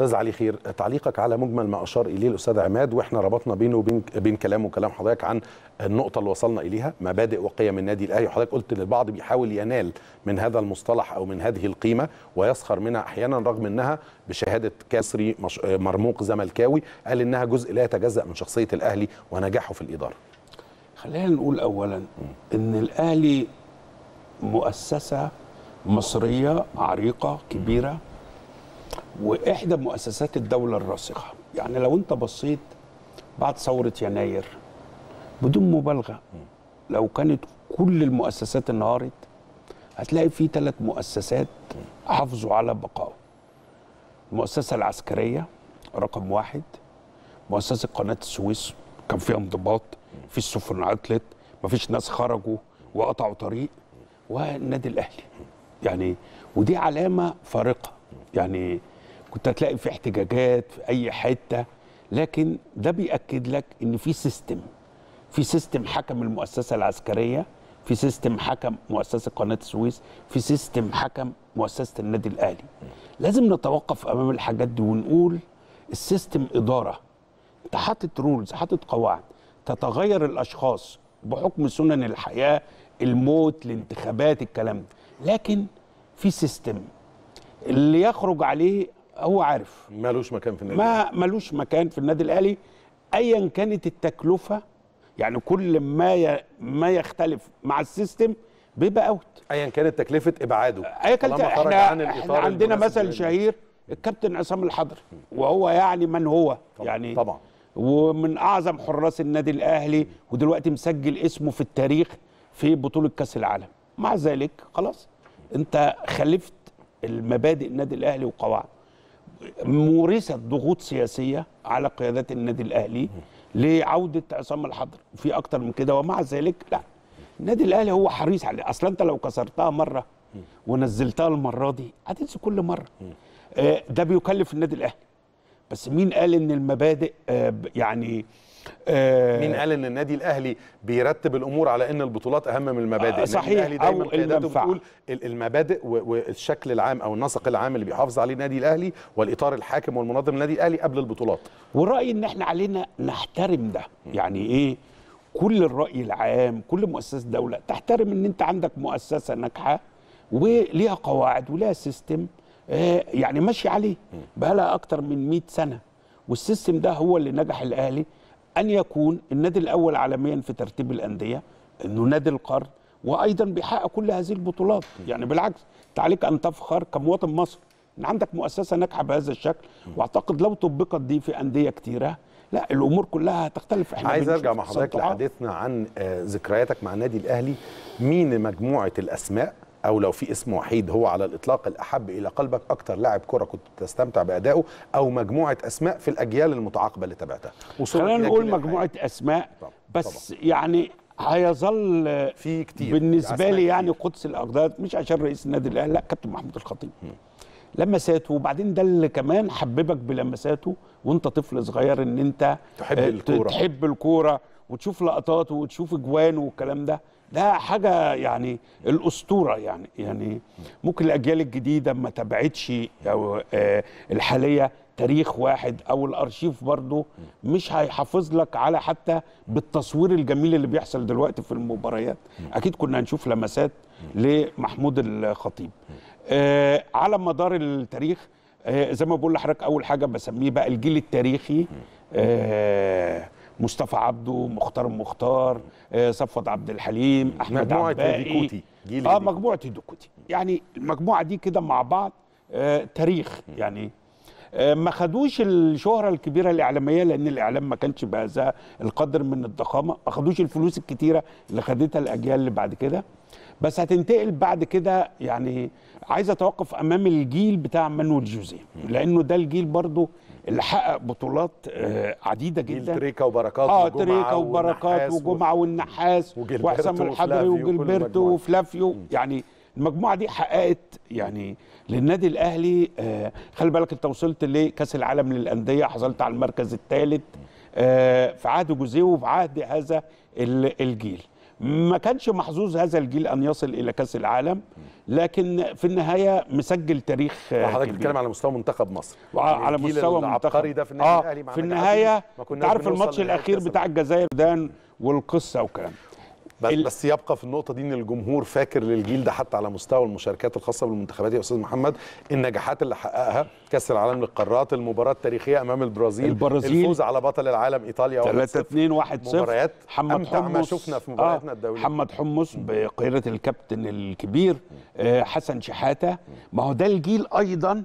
أستاذ علي خير تعليقك على مجمل ما أشار إليه الأستاذ عماد وإحنا ربطنا بينه وبين بين كلامه وكلام حضرتك عن النقطة اللي وصلنا إليها مبادئ وقيم النادي الأهلي وحضرتك قلت للبعض بيحاول ينال من هذا المصطلح أو من هذه القيمة ويسخر منها أحيانا رغم إنها بشهادة كاسري. مرموق زملكاوي قال إنها جزء لا يتجزأ من شخصية الأهلي ونجاحه في الإدارة خلينا نقول اولا إن الأهلي مؤسسة مصرية عريقة كبيرة وإحدى مؤسسات الدولة الراسخة. يعني لو أنت بصيت بعد ثورة يناير بدون مبالغة لو كانت كل المؤسسات انهارت هتلاقي في ثلاث مؤسسات حافظوا على بقائه المؤسسة العسكرية رقم واحد مؤسسة قناة السويس كان فيها انضباط في السفن عطلت مفيش ناس خرجوا وقطعوا طريق والنادي الأهلي. يعني ودي علامة فارقة. يعني كنت هتلاقي في احتجاجات في أي حتة لكن ده بيأكد لك إن في system في system حكم المؤسسة العسكرية في system حكم مؤسسة قناة السويس في system حكم مؤسسة النادي الأهلي. لازم نتوقف أمام الحاجات دي ونقول ال system إدارة. أنت حاطط rules حاطط قواعد تتغير الأشخاص بحكم سنن الحياة الموت الانتخابات الكلام ده. لكن في system اللي يخرج عليه هو عارف. مالوش مكان في النادي ما ملوش مكان في النادي الأهلي. ايا كانت التكلفة يعني كل ما ي... ما يختلف مع ال system بيبقى out. ايا كانت تكلفة إبعاده. ايا كانت إحنا, عن إحنا عندنا مثل للنادي. شهير الكابتن عصام الحضري وهو يعني من هو طبعا يعني طبعا. ومن أعظم حراس النادي الأهلي ودلوقتي مسجل اسمه في التاريخ في بطولة كأس العالم. مع ذلك خلاص أنت خلفت المبادئ النادي الأهلي وقواعد. مورست ضغوط سياسية على قيادات النادي الأهلي لعودة عصام الحضري في أكتر من كده ومع ذلك لا. النادي الأهلي هو حريص عليه. أصلا أنت لو كسرتها مرة ونزلتها المرة دي هتنسى كل مرة. آه، ده بيكلف النادي الأهلي. بس مين قال إن المبادئ آه، يعني مين قال إن النادي الأهلي بيرتب الأمور على إن البطولات أهم من المبادئ؟ آه، النادي صحيح، الأهلي دايما قياداته المنفعة. بتقول ال- المبادئ والشكل العام أو النسق العام اللي بيحافظ عليه النادي الأهلي والإطار الحاكم والمنظم للنادي الأهلي قبل البطولات. ورأيي إن إحنا علينا نحترم ده. يعني إيه؟ كل الرأي العام كل مؤسسة دولة تحترم إن أنت عندك مؤسسة ناجحة وليها قواعد وليها system آه، يعني ماشي عليه. بقى لها أكتر من 100 سنة. وال system ده هو اللي نجح الأهلي. أن يكون النادي الأول عالميا في ترتيب الأندية إنه نادي القرن وأيضا بيحقق كل هذه البطولات. يعني بالعكس عليك أن تفخر كمواطن مصري إن عندك مؤسسة ناجحة بهذا الشكل وأعتقد لو طبقت دي في أندية كتيرة لا الأمور كلها هتختلف. إحنا عايز أرجع مع حضرتك. لحديثنا عن آه، ذكرياتك مع النادي الأهلي. مين مجموعة الأسماء؟ أو لو في اسم وحيد هو على الإطلاق الأحب إلى قلبك أكتر لاعب كرة كنت تستمتع بأدائه أو مجموعة أسماء في الأجيال المتعاقبة اللي تابعتها خلينا نقول. مجموعة أسماء طبعا، بس يعني هيظل في كتير بالنسبة لي يعني كتير. قدس الاقدار مش عشان رئيس النادي الأهلي لا كابتن محمود الخطيب لمساته وبعدين ده اللي كمان حببك بلمساته وانت طفل صغير إن انت تحب آه، الكورة. تحب الكورة وتشوف لقطاته وتشوف اجوانه والكلام ده ده حاجة يعني الأسطورة يعني يعني ممكن الأجيال الجديدة ما تابعتش أو آه، الحالية تاريخ واحد أو الأرشيف برضه مش هيحافظ لك على حتى بالتصوير الجميل اللي بيحصل دلوقتي في المباريات. أكيد كنا هنشوف لمسات لمحمود الخطيب. آه على مدار التاريخ آه زي ما بقول لحضرتك أول حاجة بسميه بقى الجيل التاريخي. مصطفى عبده مختار مختار آه صفوت عبد الحليم أحمد هيديكوتي، جيل آه. مجموعة هيديكوتي يعني المجموعة دي كده مع بعض آه تاريخ. يعني ما خدوش الشهرة الكبيرة الإعلامية لأن الإعلام ما كانش بهذا القدر من الضخامة. ما خدوش الفلوس الكتيرة اللي خدتها الأجيال اللي بعد كده. بس هتنتقل بعد كده يعني عايز أتوقف أمام الجيل بتاع مانويل جوزيه لأنه ده الجيل برضو اللي حقق بطولات آه، عديدة جيل جدا. تريكا وبركات آه تريكا وبركات وجمعة والنحاس وحسام الحضري المجموعة. وفلافيو. يعني المجموعة دي حققت يعني للنادي الأهلي آه خلي بالك أنت وصلت لكأس العالم للأندية حصلت على المركز الثالث آه في عهد جوزيه وفي عهد هذا ال- الجيل. ما كانش محظوظ هذا الجيل أن يصل إلى كأس العالم لكن في النهاية مسجل تاريخ آه، حضرتك. بتتكلم على مستوى منتخب مصر. يعني على مستوى العبقري منتخب. ده في النادي آه الأهلي في النهاية بنوصل الماتش الأخير بتاع الجزائر ده والقصة وكلام. بس, يبقى في النقطة دي إن الجمهور فاكر للجيل ده حتى على مستوى المشاركات الخاصة بالمنتخبات يا أستاذ محمد النجاحات اللي حققها كأس العالم للقارات المباراة التاريخية أمام البرازيل البرازيل. الفوز على بطل العالم إيطاليا 3 1-0. 2 1 0 مباريات محمد أمتع ما حمص شفنا في مبارياتنا الدولية. محمد حمص بقيادة الكابتن الكبير آه حسن شحاتة ما هو ده الجيل أيضا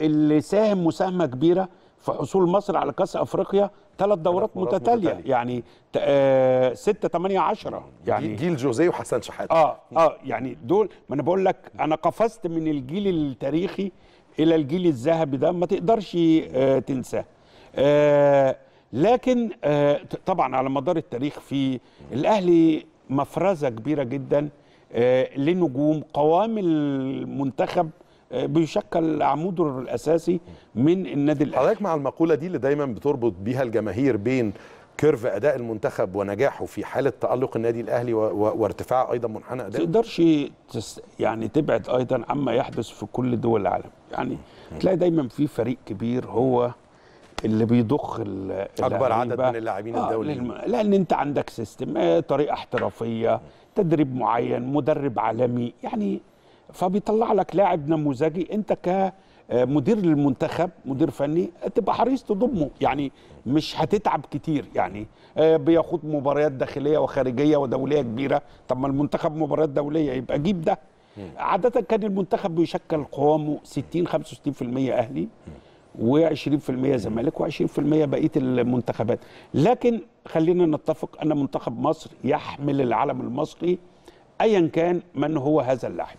اللي ساهم مساهمة كبيرة في حصول مصر على كأس أفريقيا ثلاث دورات متتالية. متتالية. يعني 6 8 10 يعني جيل جوزيه وحسن شحاته آه آه يعني دول ما أنا بقول لك أنا قفزت من الجيل التاريخي إلى الجيل الذهبي ده ما تقدرش آه تنساه. آه لكن آه طبعا على مدار التاريخ في الأهلي مفرزة كبيرة جدا آه لنجوم قوام المنتخب بيشكل عموده الأساسي من النادي الأهلي حضرتك مع المقولة دي اللي دايما بتربط بيها الجماهير بين كيرف أداء المنتخب ونجاحه في حالة تألق النادي الأهلي. وارتفاع أيضا منحنى ما أداء تقدرش تس يعني تبعد أيضا عما يحدث في كل دول العالم يعني تلاقي دايما في فريق كبير هو اللي بيضخ أكبر عدد. من اللاعبين آه الدوليين. لأن أنت عندك سيستم آه، طريقة احترافية تدريب معين مدرب عالمي يعني فبيطلع لك لاعب نموذجي. انت كمدير للمنتخب مدير فني تبقى حريص تضمه. يعني مش هتتعب كتير. يعني آه، بياخد مباريات داخلية وخارجية ودولية كبيرة. طب ما المنتخب مباريات دولية يبقى جيب ده. عادة كان المنتخب بيشكل قوامه 60 65% أهلي و20% زمالك و20% بقية المنتخبات. لكن خلينا نتفق أن منتخب مصر يحمل العلم المصري ايا كان من هو هذا اللاعب.